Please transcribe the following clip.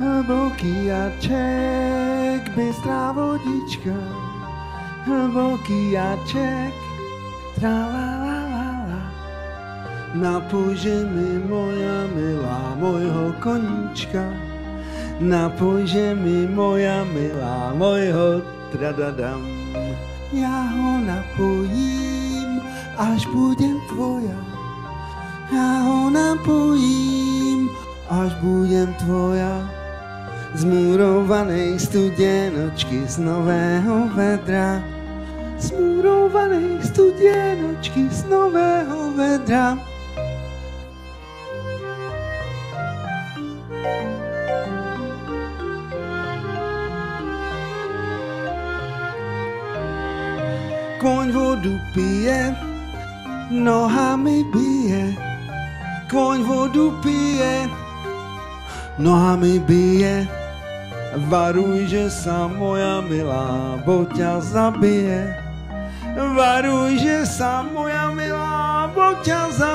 Hlboký jarček, bystrá vodička, hlboký jarček, tra la la la la. Napojže mi moja milá mojho koníčka, napojže mi moja milá mojho tradadam. Ja ho napojím, až budem tvoja. Ja ho napojím, až budem tvoja. Z murovanej studenočky z nového vedra. Z murovanej studenočky z nového vedra. Koň vodu pije, nohami bije. Koň vodu pije, nohami bije. Varuj, že sa moja milá, bo ťa zabije. Varuj, že sa moja milá, bo ťa zabije.